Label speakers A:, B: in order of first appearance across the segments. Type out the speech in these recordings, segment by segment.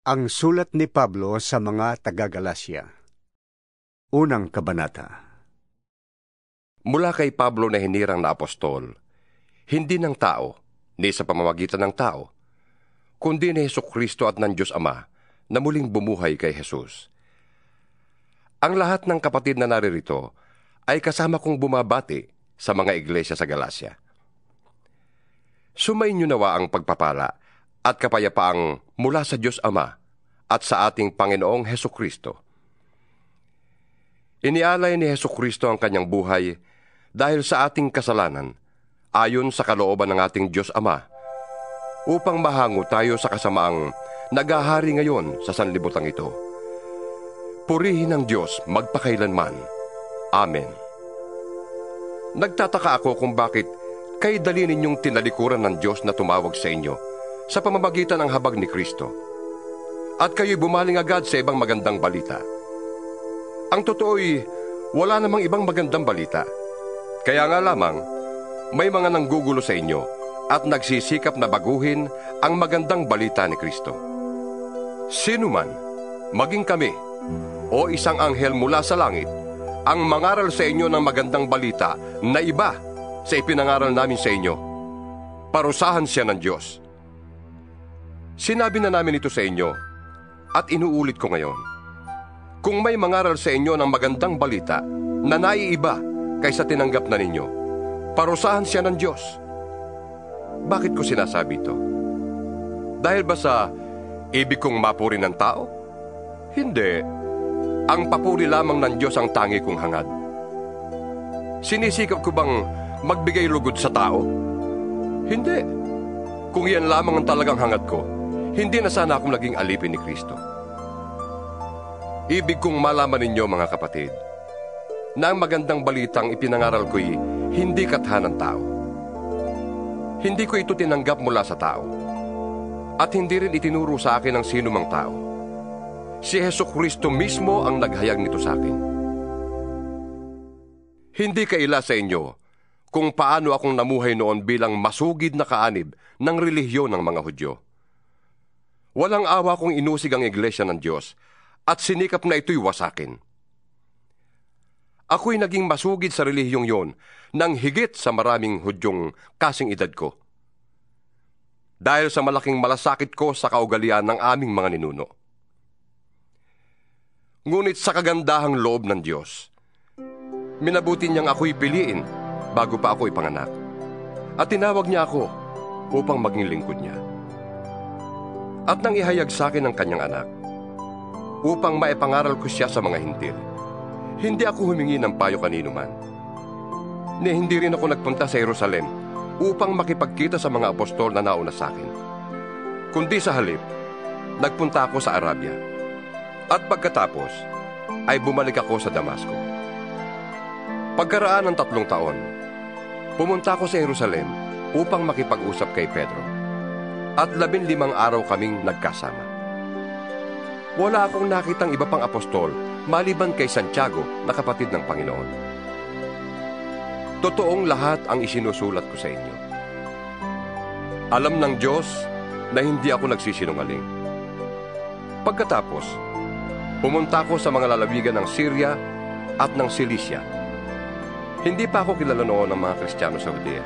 A: Ang sulat ni Pablo sa mga taga-Galasya. Unang kabanata.
B: Mula kay Pablo na hinirang na apostol, hindi ng tao, ni sa pamamagitan ng tao, kundi ni Heso Kristo at ng Diyos Ama na muling bumuhay kay Jesus. Ang lahat ng kapatid na naririto ay kasama kong bumabati sa mga iglesia sa Galasya. Sumayin niyo nawa ang pagpapala at kapayapaang mula sa Diyos Ama at sa ating Panginoong Heso Kristo. Inialay ni Heso Kristo ang kanyang buhay dahil sa ating kasalanan, ayon sa kalooban ng ating Diyos Ama, upang mahango tayo sa kasamaang nagahari ngayon sa sanlibutan ito. Purihin ng Diyos magpakailanman. Amen. Nagtataka ako kung bakit kay dali ninyong tinalikuran ng Diyos na tumawag sa inyo sa pamamagitan ng habag ni Kristo. At kayo'y bumaling agad sa ibang magandang balita. Ang totoo'y wala namang ibang magandang balita. Kaya nga lamang, may mga nanggugulo sa inyo at nagsisikap na baguhin ang magandang balita ni Kristo. Sino man, maging kami, o isang anghel mula sa langit, ang mangaral sa inyo ng magandang balita na iba sa ipinangaral namin sa inyo, parusahan siya ng Diyos Sinabi na namin ito sa inyo at inuulit ko ngayon. Kung may mangaral sa inyo ng magandang balita na naiiba kaysa tinanggap na ninyo, parusahan siya ng Diyos. Bakit ko sinasabi ito? Dahil ba sa ibig kong mapuri ng tao? Hindi. Ang papuri lamang ng Diyos ang tangi kong hangad. Sinisikap ko bang magbigay lugod sa tao? Hindi. Kung yan lamang ang talagang hangad ko, hindi na sana akong naging alipin ni Kristo. Ibig kong malaman ninyo mga kapatid, na ang magandang balitang ipinangaral ko'y hindi katha ng tao. Hindi ko ito tinanggap mula sa tao. At hindi rin itinuro sa akin ng sino mang tao. Si Heso Kristo mismo ang naghayag nito sa akin. Hindi kaila sa inyo kung paano akong namuhay noon bilang masugid na kaanib ng relihiyon ng mga Hudyo Walang awa kung inusig ang iglesia ng Diyos at sinikap na ito'y wasakin. Ako'y naging masugid sa relihiyong yon nang higit sa maraming hudyong kasing edad ko. Dahil sa malaking malasakit ko sa kaugalian ng aming mga ninuno. Ngunit sa kagandahang loob ng Diyos, minabuti niyang ako'y piliin bago pa ako ipanganak. At tinawag niya ako upang maging lingkod niya at nang ihayag sa akin ang kanyang anak, upang maipangaral ko siya sa mga hintil. Hindi ako humingi ng payo kanino man. Ni hindi rin ako nagpunta sa Jerusalem upang makipagkita sa mga apostol na nauna sa akin. Kundi sa halip, nagpunta ako sa Arabia. At pagkatapos, ay bumalik ako sa Damasco. Pagkaraan ng tatlong taon, pumunta ako sa Jerusalem upang makipag-usap kay Pedro at labing limang araw kaming nagkasama. Wala akong nakitang iba pang apostol maliban kay Santiago na kapatid ng Panginoon. Totoong lahat ang isinusulat ko sa inyo. Alam ng Diyos na hindi ako nagsisinungaling. Pagkatapos, pumunta ako sa mga lalawigan ng Syria at ng Cilicia. Hindi pa ako kilala noon ng mga Kristiyano sa Judea.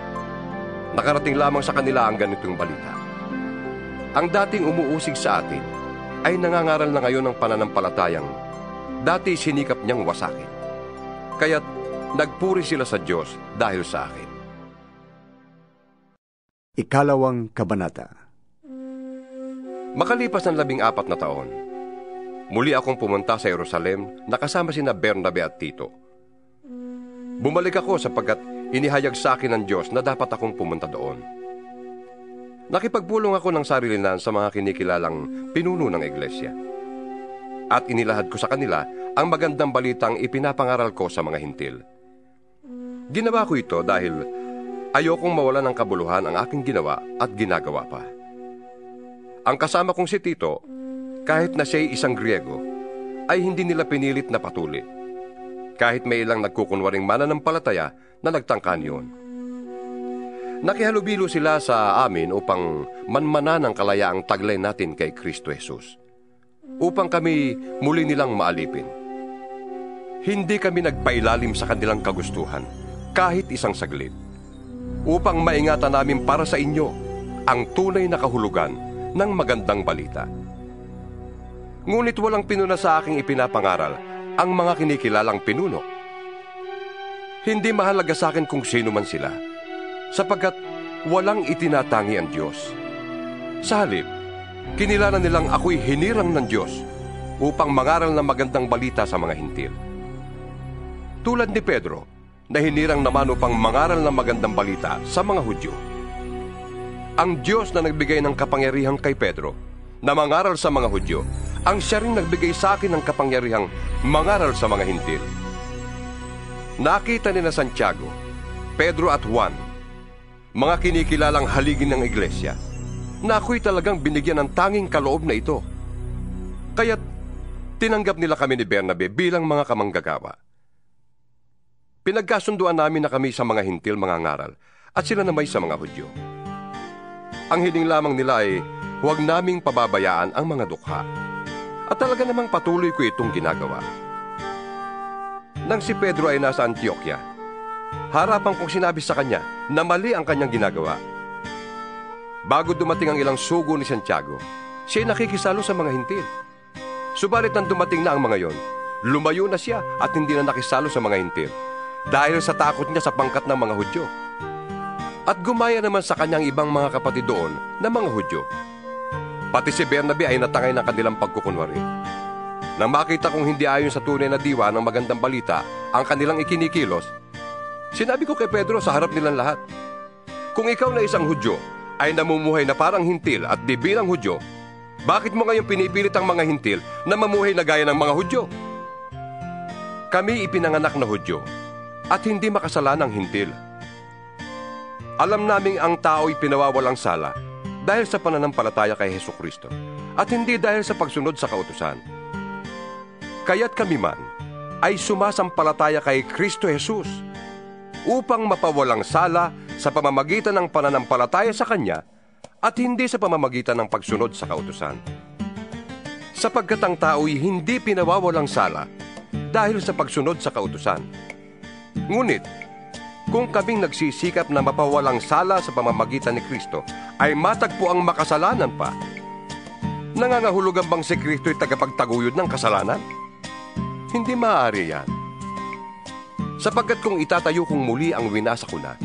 B: Nakarating lamang sa kanila ang ganitong balita. Ang dating umuusig sa atin ay nangangaral na ngayon ng pananampalatayang dati sinikap niyang wasakin. Kaya't nagpuri sila sa Diyos dahil sa akin.
A: Ikalawang Kabanata
B: Makalipas ng labing apat na taon, muli akong pumunta sa Jerusalem na kasama sina Bernabe at Tito. Bumalik ako sapagkat inihayag sa akin ng Diyos na dapat akong pumunta doon. Nakipagpulong ako ng sarili na sa mga kinikilalang pinuno ng iglesia. At inilahad ko sa kanila ang magandang balitang ipinapangaral ko sa mga hintil. Ginawa ko ito dahil ayokong mawala ng kabuluhan ang aking ginawa at ginagawa pa. Ang kasama kong si Tito, kahit na siya'y isang Griego, ay hindi nila pinilit na patuli. Kahit may ilang nagkukunwaring mananampalataya na nagtangkan yun. Nakihalubilo sila sa amin upang manmana ng kalayaang taglay natin kay Kristo Jesus. upang kami muli nilang maalipin. Hindi kami nagpailalim sa kanilang kagustuhan kahit isang saglit upang maingatan namin para sa inyo ang tunay na kahulugan ng magandang balita. Ngunit walang pinuna sa aking ipinapangaral ang mga kinikilalang pinuno. Hindi mahalaga sa akin kung sino man sila, sapagkat walang itinatangi ang Diyos. Sa halip, kinilala nilang ako'y hinirang ng Diyos upang mangaral ng magandang balita sa mga hintil. Tulad ni Pedro, na hinirang naman upang mangaral ng magandang balita sa mga Hudyo. Ang Diyos na nagbigay ng kapangyarihan kay Pedro na mangaral sa mga Hudyo, ang siya rin nagbigay sa akin ng kapangyarihang mangaral sa mga hintil. Nakita ni na Santiago, Pedro at Juan, mga kinikilalang haligi ng iglesia, na ako'y talagang binigyan ng tanging kaloob na ito. Kaya't tinanggap nila kami ni Bernabe bilang mga kamanggagawa. Pinagkasunduan namin na kami sa mga hintil mga ngaral at sila namay sa mga Hudyo. Ang hiling lamang nila ay huwag naming pababayaan ang mga dukha. At talaga namang patuloy ko itong ginagawa. Nang si Pedro ay nasa Antioquia, harapan kong sinabi sa kanya na mali ang kanyang ginagawa. Bago dumating ang ilang sugo ni Santiago, siya ay nakikisalo sa mga hintil. Subalit nang dumating na ang mga yon, lumayo na siya at hindi na nakisalo sa mga hintil dahil sa takot niya sa pangkat ng mga Hudyo. At gumaya naman sa kanyang ibang mga kapatid doon na mga Hudyo. Pati si Bernabe ay natangay ng kanilang pagkukunwari. Nang makita kong hindi ayon sa tunay na diwa ng magandang balita ang kanilang ikinikilos, sinabi ko kay Pedro sa harap nilang lahat, Kung ikaw na isang Hudyo ay namumuhay na parang hintil at di bilang Hudyo, bakit mo ngayon pinipilit ang mga hintil na mamuhay na gaya ng mga Hudyo? Kami ipinanganak na Hudyo at hindi makasalanang hintil. Alam naming ang tao'y pinawawalang sala dahil sa pananampalataya kay Heso Kristo at hindi dahil sa pagsunod sa kautusan. Kaya't kami man ay sumasampalataya kay Kristo Jesus upang mapawalang sala sa pamamagitan ng pananampalataya sa Kanya at hindi sa pamamagitan ng pagsunod sa kautusan. Sapagkat ang tao'y hindi pinawawalang sala dahil sa pagsunod sa kautusan Ngunit, kung kaming nagsisikap na mapawalang sala sa pamamagitan ni Kristo, ay matagpo ang makasalanan pa. Nangangahulugan bang si Kristo ay tagapagtaguyod ng kasalanan? Hindi maaari yan. Sapagkat kung itatayo kong muli ang winasa ko na,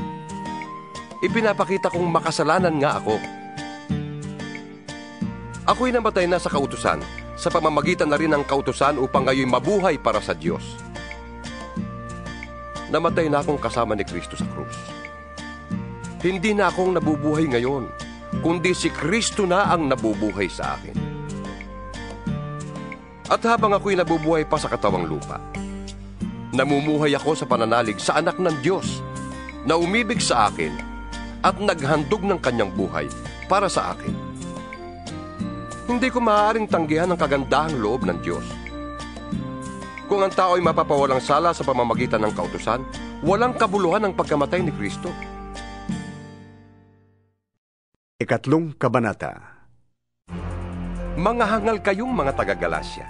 B: ipinapakita kong makasalanan nga ako. Ako'y namatay na sa kautusan, sa pamamagitan na rin ng kautusan upang ngayon mabuhay para sa Diyos namatay na akong kasama ni Kristo sa krus. Hindi na akong nabubuhay ngayon, kundi si Kristo na ang nabubuhay sa akin. At habang ako'y nabubuhay pa sa katawang lupa, namumuhay ako sa pananalig sa anak ng Diyos na umibig sa akin at naghandog ng kanyang buhay para sa akin. Hindi ko maaaring tanggihan ang kagandahang loob ng Diyos kung ang tao ay mapapawalang sala sa pamamagitan ng kautusan, walang kabuluhan ang pagkamatay ni Kristo.
A: Ikatlong Kabanata
B: Mga hangal kayong mga taga-Galasya.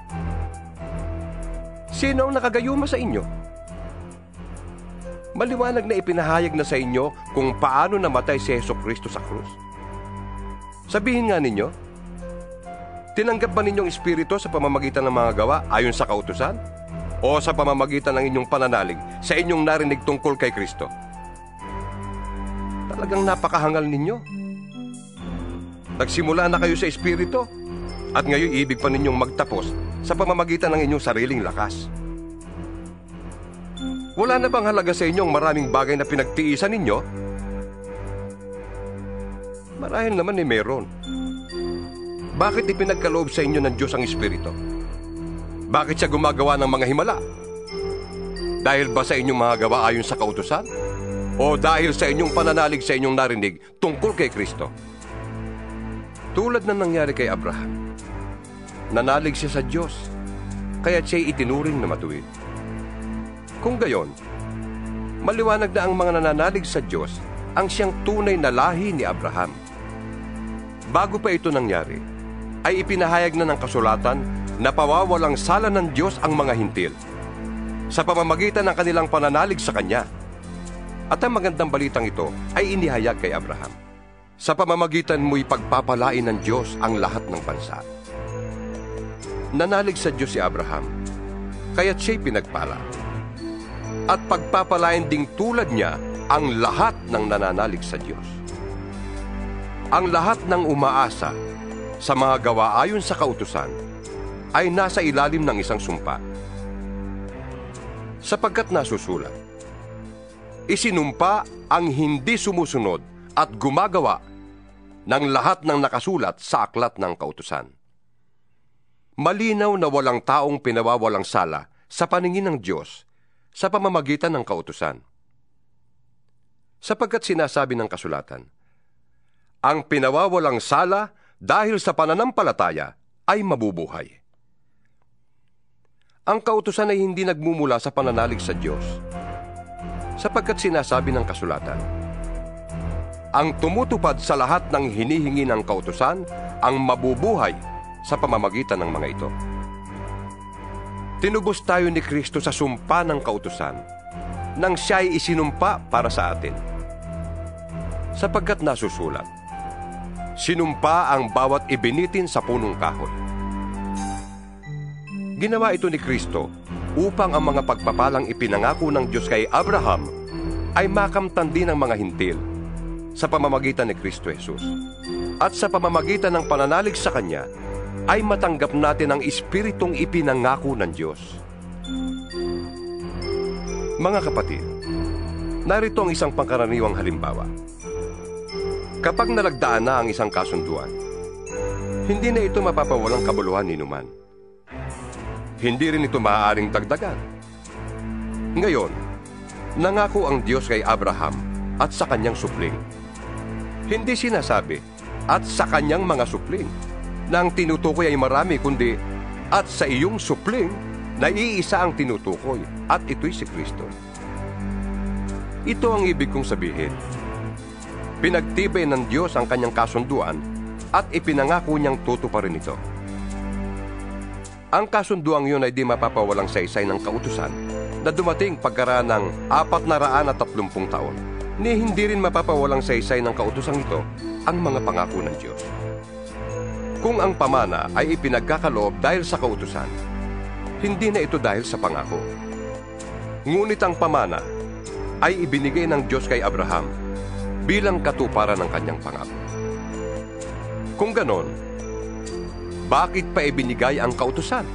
B: Sino ang nakagayuma sa inyo? Maliwanag na ipinahayag na sa inyo kung paano namatay si Yeso Kristo sa krus. Sabihin nga ninyo, tinanggap ba ninyong espiritu sa pamamagitan ng mga gawa ayon sa kautusan? o sa pamamagitan ng inyong pananalig sa inyong narinig tungkol kay Kristo. Talagang napakahangal ninyo. Nagsimula na kayo sa Espiritu at ngayon ibig pa ninyong magtapos sa pamamagitan ng inyong sariling lakas. Wala na bang halaga sa inyong maraming bagay na pinagtiisan ninyo? Marahil naman eh, meron. Bakit ipinagkaloob sa inyo ng Diyos ang Espiritu? Bakit siya gumagawa ng mga himala? Dahil ba sa inyong mga gawa ayon sa kautusan? O dahil sa inyong pananalig sa inyong narinig tungkol kay Kristo? Tulad na nangyari kay Abraham. Nanalig siya sa Diyos, kaya siya'y itinuring na matuwid. Kung gayon, maliwanag na ang mga nananalig sa Diyos ang siyang tunay na lahi ni Abraham. Bago pa ito nangyari, ay ipinahayag na ng kasulatan na pawawalang sala ng Diyos ang mga hintil sa pamamagitan ng kanilang pananalig sa Kanya. At ang magandang balitang ito ay inihayag kay Abraham. Sa pamamagitan mo'y pagpapalain ng Diyos ang lahat ng bansa. Nanalig sa Diyos si Abraham, kaya't siya'y pinagpala. At pagpapalain ding tulad niya ang lahat ng nananalig sa Diyos. Ang lahat ng umaasa sa mga gawa ayon sa kautusan ay nasa ilalim ng isang sumpa. Sapagkat nasusulat, isinumpa ang hindi sumusunod at gumagawa ng lahat ng nakasulat sa aklat ng kautusan. Malinaw na walang taong pinawawalang sala sa paningin ng Diyos sa pamamagitan ng kautusan. Sapagkat sinasabi ng kasulatan, ang pinawawalang sala dahil sa pananampalataya ay mabubuhay. Ang kautusan ay hindi nagmumula sa pananalig sa Diyos, sapagkat sinasabi ng kasulatan, ang tumutupad sa lahat ng hinihingi ng kautusan ang mabubuhay sa pamamagitan ng mga ito. Tinubos tayo ni Kristo sa sumpa ng kautusan nang siya ay isinumpa para sa atin. Sapagkat nasusulat, sinumpa ang bawat ibinitin sa punong kahoy. Ginawa ito ni Kristo upang ang mga pagpapalang ipinangako ng Diyos kay Abraham ay makamtan din ng mga hintil sa pamamagitan ni Kristo Jesus. At sa pamamagitan ng pananalig sa Kanya, ay matanggap natin ang Espiritong ipinangako ng Diyos. Mga kapatid, narito ang isang pangkaraniwang halimbawa. Kapag nalagdaan na ang isang kasunduan, hindi na ito mapapawalang kabuluhan ni Numan. Hindi rin ito maaaring dagdagan. Ngayon, nangako ang Diyos kay Abraham at sa kanyang supling hindi sinasabi, at sa kanyang mga supling, na ang tinutukoy ay marami kundi at sa iyong supling na iisa ang tinutukoy at ito'y si Kristo. Ito ang ibig kong sabihin. Pinagtibay ng Diyos ang kanyang kasunduan at ipinangako niyang tutuparin ito. Ang kasunduang yun ay di mapapawalang saysay ng kautusan na dumating pagkaraan ng apat na raan at tatlumpung taon ni hindi rin mapapawalang saysay ng kautosang ito ang mga pangako ng Diyos. Kung ang pamana ay ipinagkakaloob dahil sa kautusan, hindi na ito dahil sa pangako. Ngunit ang pamana ay ibinigay ng Diyos kay Abraham bilang katuparan ng kanyang pangako. Kung ganon, bakit pa ibinigay ang kautusan?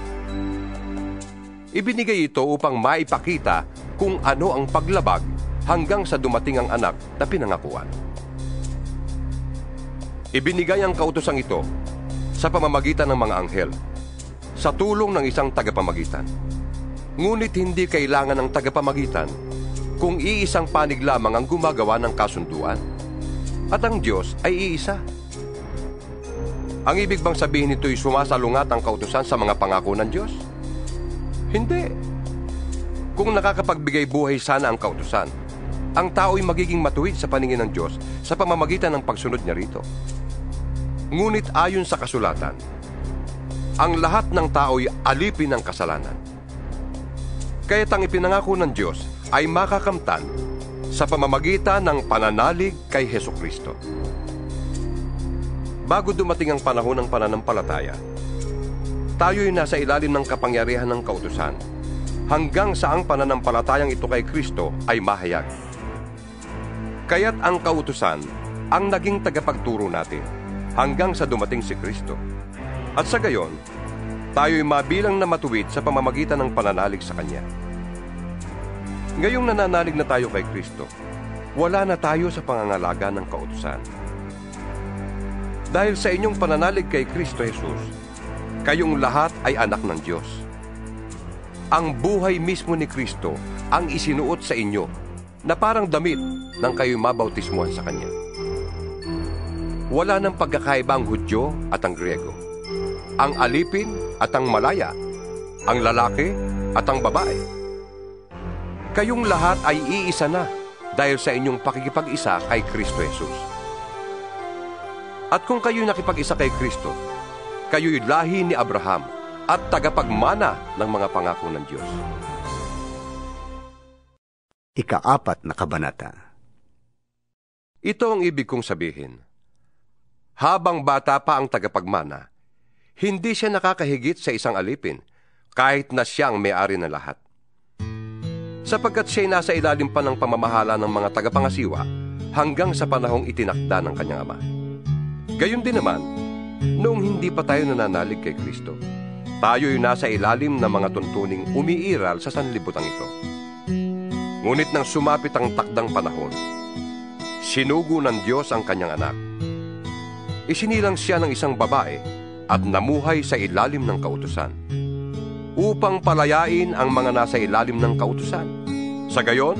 B: Ibinigay ito upang maipakita kung ano ang paglabag hanggang sa dumating ang anak na pinangakuan. Ibinigay ang kautosang ito sa pamamagitan ng mga anghel, sa tulong ng isang tagapamagitan. Ngunit hindi kailangan ng tagapamagitan kung iisang panig lamang ang gumagawa ng kasunduan. At ang Diyos ay iisa. Ang ibig bang sabihin nito'y sumasalungat ang kautusan sa mga pangako ng Diyos? Hindi. Kung nakakapagbigay buhay sana ang kautusan, ang tao'y magiging matuwid sa paningin ng Diyos sa pamamagitan ng pagsunod niya rito. Ngunit ayon sa kasulatan, ang lahat ng tao'y alipin ng kasalanan. Kaya't ang ipinangako ng Diyos ay makakamtan sa pamamagitan ng pananalig kay Heso Kristo. Bago dumating ang panahon ng pananampalataya, tayo'y nasa ilalim ng kapangyarihan ng kautusan hanggang sa ang pananampalatayang ito kay Kristo ay mahayag. Kaya't ang kautusan ang naging tagapagturo natin hanggang sa dumating si Kristo. At sa gayon, tayo'y mabilang na matuwid sa pamamagitan ng pananalig sa Kanya. Ngayong nananalig na tayo kay Kristo, wala na tayo sa pangangalaga ng kautusan. Dahil sa inyong pananalig kay Kristo Jesus, kayong lahat ay anak ng Diyos. Ang buhay mismo ni Kristo ang isinuot sa inyo na parang damit nang kayo'y mabautismuhan sa Kanya. Wala nang pagkakaiba ang Hudyo at ang Grego, ang alipin at ang malaya, ang lalaki at ang babae. Kayong lahat ay iisa na dahil sa inyong pakikipag-isa kay Kristo Jesus. At kung kayo nakipag-isa kay Kristo, kayo'y lahi ni Abraham at tagapagmana ng mga pangako ng Diyos.
A: Ikaapat na kabanata.
B: Ito ang ibig kong sabihin. Habang bata pa ang tagapagmana, hindi siya nakakahigit sa isang alipin, kahit na siyang may-ari ng lahat. Sapagkat siya'y nasa ilalim pa ng pamamahala ng mga tagapangasiwa hanggang sa panahong itinakda ng kanyang ama. Gayon din naman, noong hindi pa tayo nananalig kay Kristo, tayo'y nasa ilalim ng mga tuntuning umiiral sa sanlibutan ito. Ngunit nang sumapit ang takdang panahon, sinugo ng Diyos ang kanyang anak. Isinilang siya ng isang babae at namuhay sa ilalim ng kautusan upang palayain ang mga nasa ilalim ng kautusan. Sa gayon,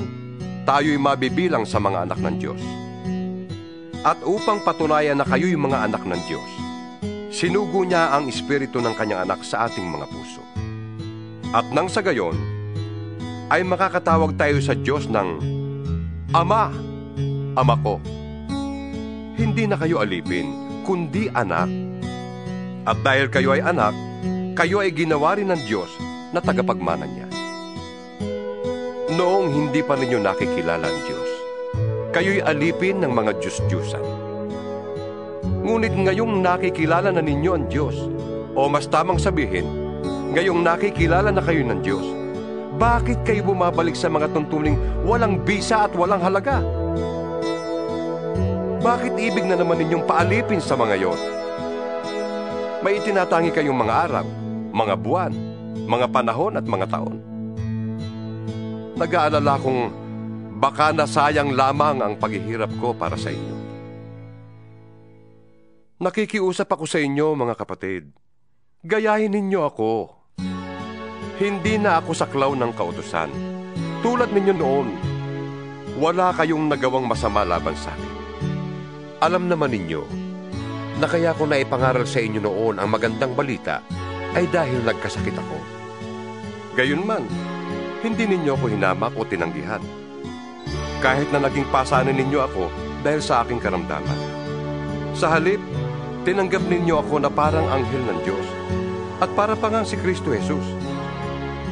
B: tayo'y mabibilang sa mga anak ng Diyos. At upang patunayan na kayo'y mga anak ng Diyos, sinugo niya ang espiritu ng kanyang anak sa ating mga puso. At nang sa gayon, ay makakatawag tayo sa Diyos ng Ama, Ama ko. Hindi na kayo alipin, kundi anak. At dahil kayo ay anak, kayo ay ginawa rin ng Diyos na tagapagmana niya. Noong hindi pa ninyo nakikilala ang Diyos, kayo'y alipin ng mga Diyos-Diyusan. Ngunit ngayong nakikilala na ninyo ang Diyos, o mas tamang sabihin, ngayong nakikilala na kayo ng Diyos, bakit kayo bumabalik sa mga tuntuning walang bisa at walang halaga? Bakit ibig na naman ninyong paalipin sa mga yon? May itinatangi kayong mga araw, mga buwan, mga panahon at mga taon. Nag-aalala kong baka nasayang lamang ang paghihirap ko para sa inyo. Nakikiusap ako sa inyo, mga kapatid. Gayahin ninyo ako hindi na ako saklaw ng kautusan. Tulad ninyo noon, wala kayong nagawang masama laban sa akin. Alam naman ninyo, na kaya ko na ipangaral sa inyo noon ang magandang balita ay dahil nagkasakit ako. Gayunman, hindi ninyo ako hinamak o tinanggihan. Kahit na naging pasanin ninyo ako dahil sa aking karamdaman. Sa halip, tinanggap ninyo ako na parang anghel ng Diyos at para pa si Kristo Jesus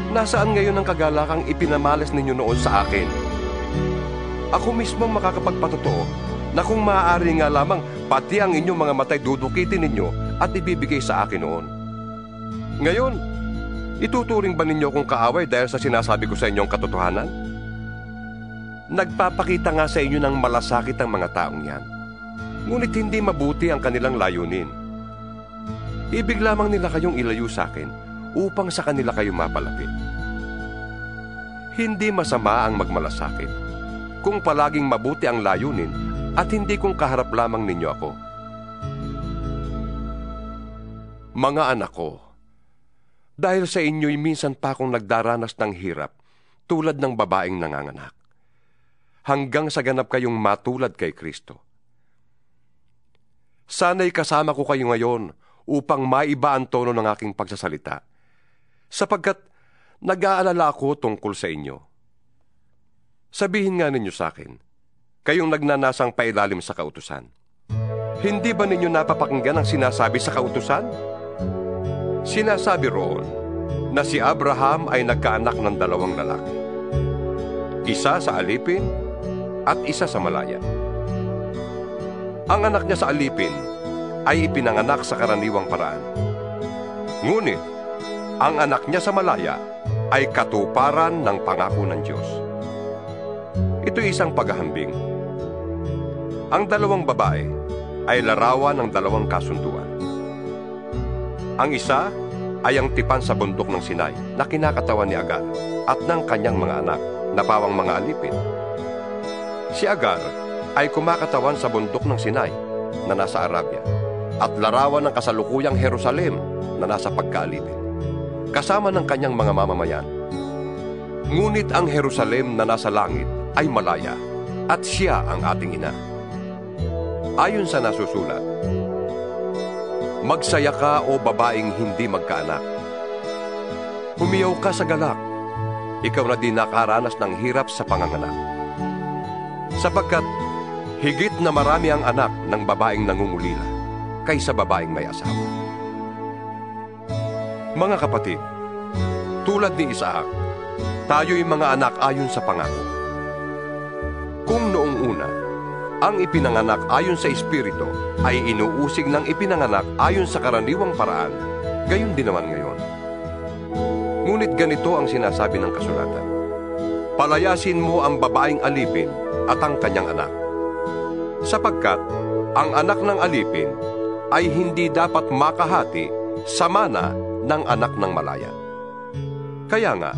B: Nasaan ngayon ang kagalakang ipinamalas ninyo noon sa akin? Ako mismo makakapagpatotoo na kung maaari nga lamang pati ang inyong mga matay dudukitin ninyo at ibibigay sa akin noon. Ngayon, ituturing ba ninyo kong kaaway dahil sa sinasabi ko sa inyong katotohanan? Nagpapakita nga sa inyo ng malasakit ang mga taong yan. Ngunit hindi mabuti ang kanilang layunin. Ibig lamang nila kayong ilayo sa akin upang sa kanila kayo mapalapit. Hindi masama ang magmalasakit kung palaging mabuti ang layunin at hindi kung kaharap lamang ninyo ako. Mga anak ko, dahil sa inyo'y minsan pa akong nagdaranas ng hirap tulad ng babaeng nanganganak, hanggang sa ganap kayong matulad kay Kristo. Sana'y kasama ko kayo ngayon upang maiba ang tono ng aking pagsasalita, sapagkat nag-aalala ako tungkol sa inyo. Sabihin nga ninyo sa akin, kayong nagnanasang pailalim sa kautusan. Hindi ba ninyo napapakinggan ang sinasabi sa kautusan? Sinasabi roon na si Abraham ay nagkaanak ng dalawang lalaki. Isa sa alipin at isa sa malaya. Ang anak niya sa alipin ay ipinanganak sa karaniwang paraan. Ngunit, ang anak niya sa malaya ay katuparan ng pangako ng Diyos. Ito isang paghahambing. Ang dalawang babae ay larawan ng dalawang kasunduan. Ang isa ay ang tipan sa bundok ng Sinai na kinakatawan ni Agar at ng kanyang mga anak na pawang mga alipin. Si Agar ay kumakatawan sa bundok ng Sinai na nasa Arabia at larawan ng kasalukuyang Jerusalem na nasa pagkaalipin kasama ng kanyang mga mamamayan. Ngunit ang Jerusalem na nasa langit ay malaya at siya ang ating ina. Ayon sa nasusulat, Magsaya ka o babaeng hindi magkaanak. Humiyaw ka sa galak. Ikaw na din nakaranas ng hirap sa panganganak. Sapagkat higit na marami ang anak ng babaeng nangungulila kaysa babaeng may asawa. Mga kapatid, tulad ni Isaac, tayo'y mga anak ayon sa pangako. Kung noong una, ang ipinanganak ayon sa Espiritu ay inuusig ng ipinanganak ayon sa karaniwang paraan, gayon din naman ngayon. Ngunit ganito ang sinasabi ng kasulatan. Palayasin mo ang babaeng alipin at ang kanyang anak. Sapagkat ang anak ng alipin ay hindi dapat makahati sa mana ng anak ng malaya. Kaya nga,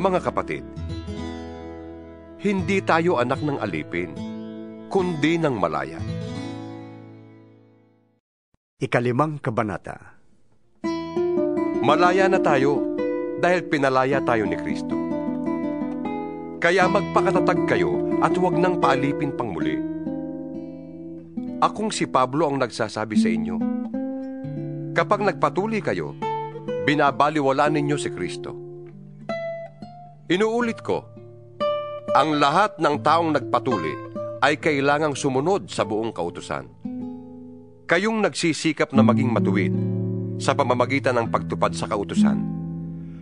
B: mga kapatid, hindi tayo anak ng alipin, kundi ng malaya.
A: Ikalimang kabanata.
B: Malaya na tayo dahil pinalaya tayo ni Kristo. Kaya magpakatatag kayo at huwag nang paalipin pang muli. Akong si Pablo ang nagsasabi sa inyo. Kapag nagpatuloy kayo, binabaliwala ninyo si Kristo. Inuulit ko, ang lahat ng taong nagpatuli ay kailangang sumunod sa buong kautusan. Kayong nagsisikap na maging matuwid sa pamamagitan ng pagtupad sa kautusan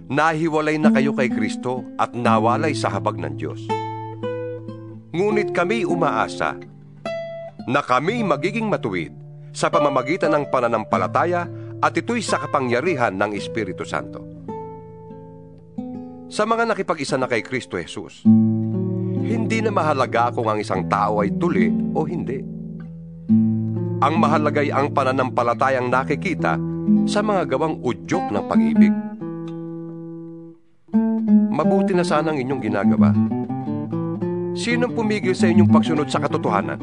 B: nahiwalay na kayo kay Kristo at nawalay sa habag ng Diyos. Ngunit kami umaasa na kami magiging matuwid sa pamamagitan ng pananampalataya at ito'y sa kapangyarihan ng Espiritu Santo. Sa mga nakipag-isa na kay Kristo Jesus, hindi na mahalaga kung ang isang tao ay tuli o hindi. Ang mahalagay ang pananampalatayang nakikita sa mga gawang udyok ng pag-ibig mabuti na sana ang inyong ginagawa. Sinong pumigil sa inyong pagsunod sa katotohanan?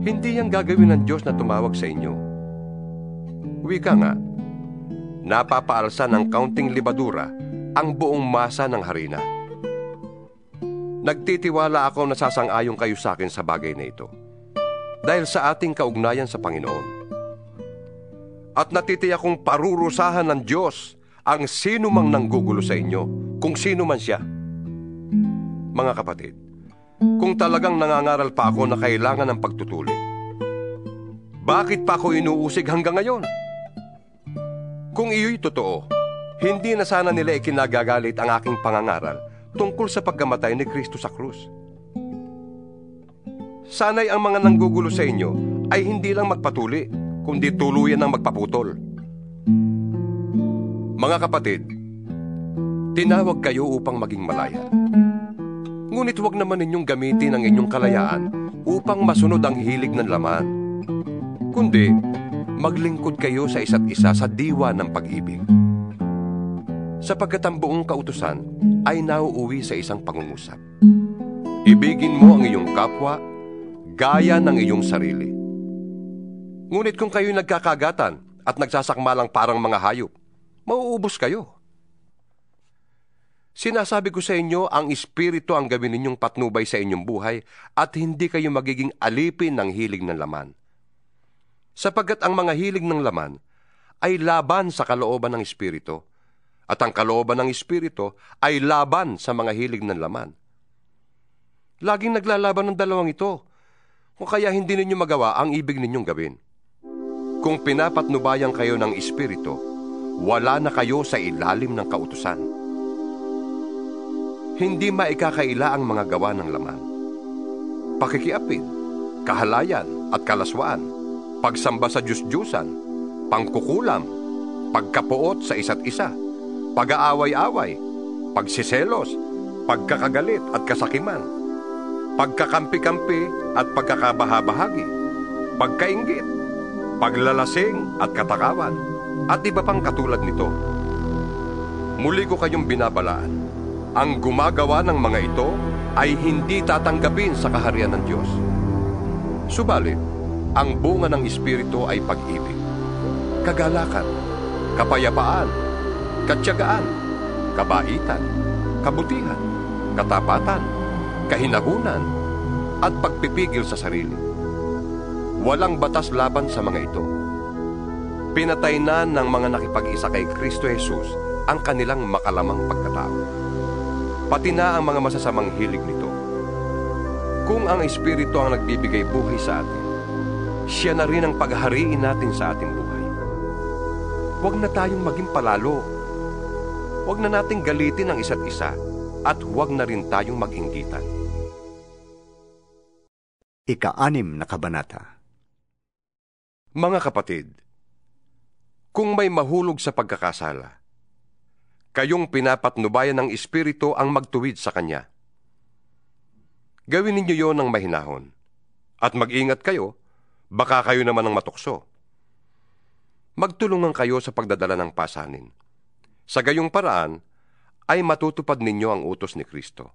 B: Hindi yang gagawin ng Diyos na tumawag sa inyo. Wika nga, napapaalsa ng kaunting libadura ang buong masa ng harina. Nagtitiwala ako na sasang-ayon kayo sa akin sa bagay na ito dahil sa ating kaugnayan sa Panginoon. At natitiyak kong parurusahan ng Diyos ang sino mang nanggugulo sa inyo, kung sino man siya. Mga kapatid, kung talagang nangangaral pa ako na kailangan ng pagtutuli, bakit pa ako inuusig hanggang ngayon? Kung iyo'y totoo, hindi na sana nila ikinagagalit ang aking pangangaral tungkol sa pagkamatay ni Kristo sa krus. Sana'y ang mga nanggugulo sa inyo ay hindi lang magpatuli, kundi tuluyan ng magpaputol. Mga kapatid, tinawag kayo upang maging malaya. Ngunit huwag naman ninyong gamitin ang inyong kalayaan upang masunod ang hilig ng laman. Kundi, maglingkod kayo sa isa't isa sa diwa ng pag-ibig. Sapagkat ang buong kautusan ay nauuwi sa isang pangungusap. Ibigin mo ang iyong kapwa gaya ng iyong sarili. Ngunit kung kayo'y nagkakagatan at nagsasakmalang parang mga hayop, mauubos kayo. Sinasabi ko sa inyo, ang Espiritu ang gawin ninyong patnubay sa inyong buhay at hindi kayo magiging alipin ng hilig ng laman. Sapagkat ang mga hilig ng laman ay laban sa kalooban ng Espiritu at ang kalooban ng Espiritu ay laban sa mga hilig ng laman. Laging naglalaban ng dalawang ito, kung kaya hindi ninyo magawa ang ibig ninyong gawin. Kung pinapatnubayan kayo ng Espiritu, wala na kayo sa ilalim ng kautusan. Hindi maikakaila ang mga gawa ng laman. Pakikiapid, kahalayan at kalaswaan, pagsamba sa Diyos-Diyusan, pangkukulam, pagkapuot sa isa't isa, pag-aaway-away, pagsiselos, pagkakagalit at kasakiman, pagkakampi-kampi at pagkakabahabahagi, pagkaingit, paglalasing at katakawan, at iba pang katulad nito. Muli ko kayong binabalaan. Ang gumagawa ng mga ito ay hindi tatanggapin sa kaharian ng Diyos. Subalit, ang bunga ng Espiritu ay pag-ibig, kagalakan, kapayapaan, katyagaan, kabaitan, kabutihan, katapatan, kahinahunan, at pagpipigil sa sarili. Walang batas laban sa mga ito Pinatay na ng mga nakipag-isa kay Kristo Jesus ang kanilang makalamang pagkatao. Pati na ang mga masasamang hilig nito. Kung ang Espiritu ang nagbibigay buhay sa atin, siya na rin ang paghariin natin sa ating buhay. huwag na tayong maging palalo. Huwag na nating galitin ang isa't isa at huwag na rin tayong mag-inggitan.
A: Ika-anim na kabanata.
B: Mga kapatid, kung may mahulog sa pagkakasala, kayong pinapatnubayan ng Espiritu ang magtuwid sa Kanya. Gawin ninyo yon ng mahinahon. At mag-ingat kayo, baka kayo naman ang matukso. Magtulungan kayo sa pagdadala ng pasanin. Sa gayong paraan, ay matutupad ninyo ang utos ni Kristo.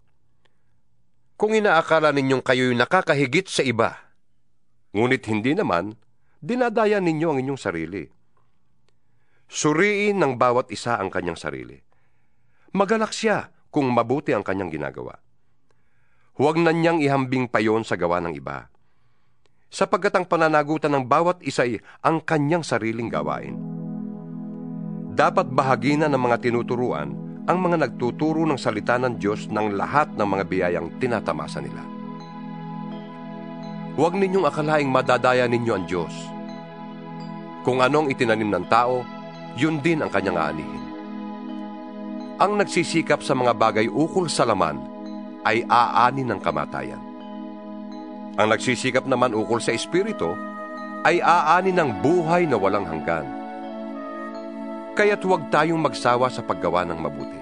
B: Kung inaakala ninyong kayo'y nakakahigit sa iba, ngunit hindi naman, dinadaya ninyo ang inyong sarili. Suriin ng bawat isa ang kanyang sarili. Magalak siya kung mabuti ang kanyang ginagawa. Huwag na niyang ihambing pa yon sa gawa ng iba. Sapagkat ang pananagutan ng bawat isa'y ang kanyang sariling gawain. Dapat bahagi na ng mga tinuturuan ang mga nagtuturo ng salita ng Diyos ng lahat ng mga biyayang tinatamasa nila. Huwag ninyong akalaing madadaya ninyo ang Diyos. Kung anong itinanim ng tao, yun din ang kanyang aanihin. Ang nagsisikap sa mga bagay ukol sa laman ay aani ng kamatayan. Ang nagsisikap naman ukol sa Espiritu ay aani ng buhay na walang hanggan. Kaya't huwag tayong magsawa sa paggawa ng mabuti.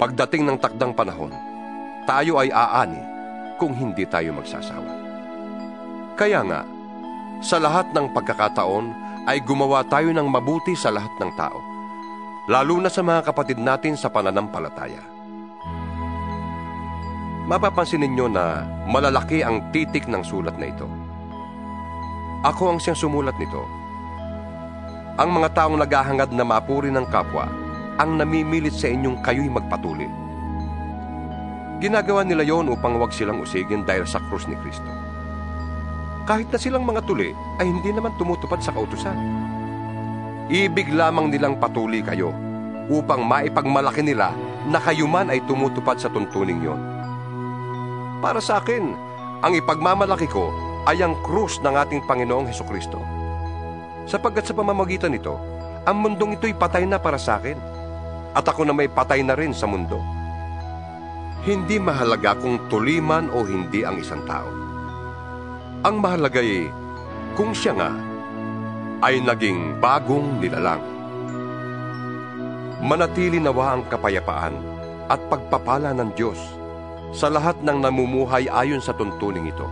B: Pagdating ng takdang panahon, tayo ay aani kung hindi tayo magsasawa. Kaya nga, sa lahat ng pagkakataon ay gumawa tayo ng mabuti sa lahat ng tao, lalo na sa mga kapatid natin sa pananampalataya. Mapapansin ninyo na malalaki ang titik ng sulat na ito. Ako ang siyang sumulat nito. Ang mga taong naghahangad na mapuri ng kapwa ang namimilit sa inyong kayo'y magpatuli. Ginagawa nila yon upang wag silang usigin dahil sa krus ni Kristo. Kahit na silang mga tuli ay hindi naman tumutupad sa kautusan. Ibig lamang nilang patuli kayo upang maipagmalaki nila na kayo man ay tumutupad sa tuntuning yon. Para sa akin, ang ipagmamalaki ko ay ang krus ng ating Panginoong Heso Kristo. Sapagkat sa pamamagitan nito, ang mundong ito'y patay na para sa akin. At ako na may patay na rin sa mundo. Hindi mahalaga kung tuliman o hindi ang isang tao. Ang mahalaga ay kung siya nga ay naging bagong nilalang. Manatili nawa ang kapayapaan at pagpapala ng Diyos sa lahat ng namumuhay ayon sa tuntuning ito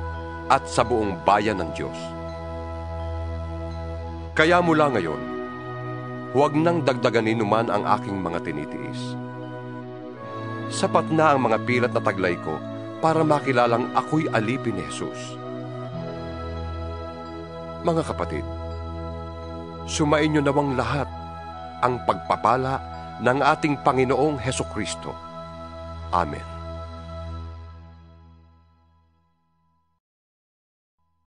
B: at sa buong bayan ng Diyos. Kaya mula ngayon, huwag nang dagdaganin numan ang aking mga tinitiis. Sapat na ang mga pilat na taglay ko para makilalang ako'y alipin ni Jesus. Mga kapatid, sumain niyo nawang lahat ang pagpapala ng ating Panginoong Heso Kristo. Amen.